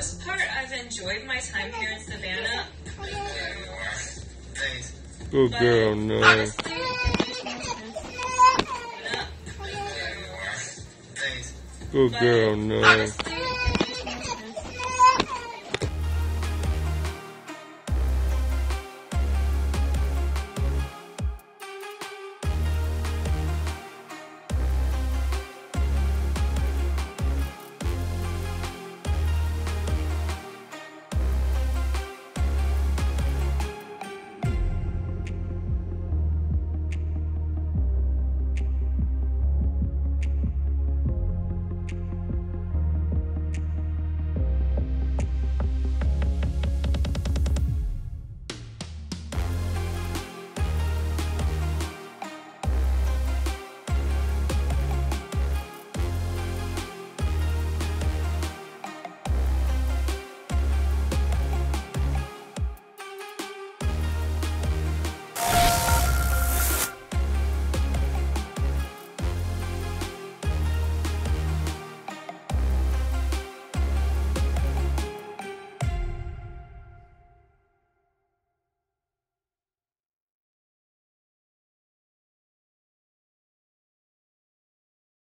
i've enjoyed my time here in Savannah. Oh, Good girl, no. honestly, oh, Good girl, no. honestly,